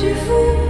beautiful